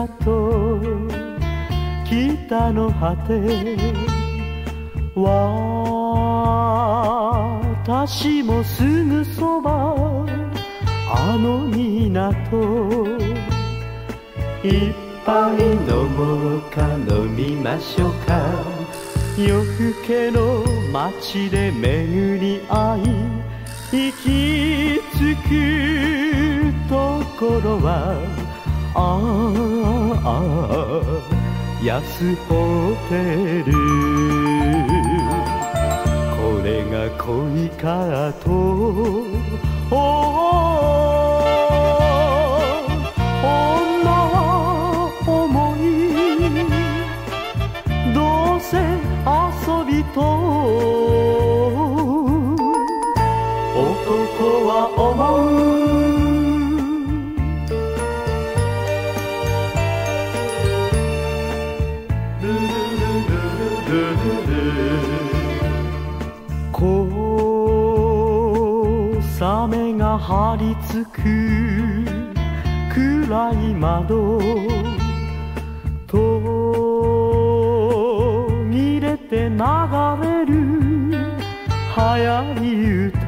さと北の果て私もすぐそばあの港いっぱいのもうか飲みましょうか。夜更けの街で巡り合い行き着くところはああ安ホテル。これが恋かと。と小雨が張り付く暗い窓。途切れて流れる早い歌。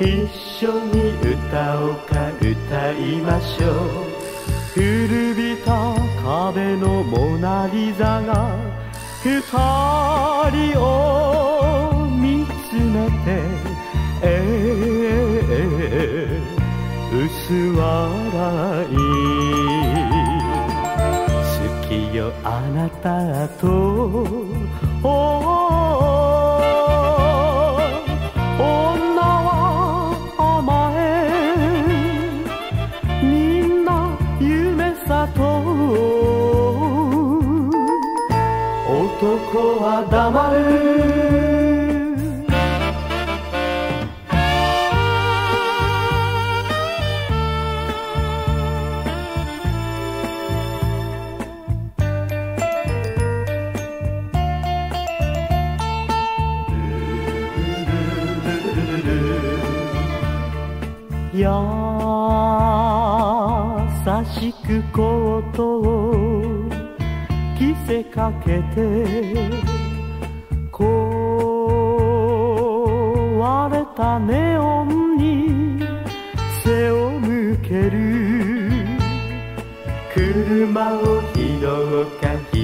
一緒に歌おうか歌いましょう。古びた壁のモナリザが二人を見つめて、えー、薄笑い。よあなたとは黙る。優しくコートをせかけて壊れたネオンに背を向ける。車を拾うか拾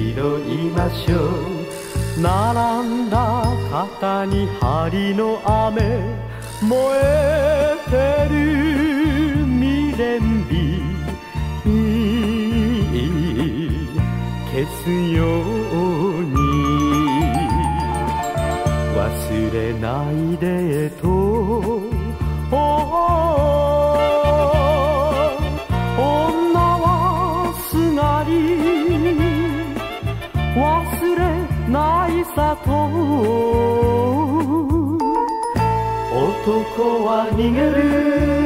いましょう。並んだ肩に針の雨。燃えすように忘れないでと。女はすがり。忘れないさと男は逃げる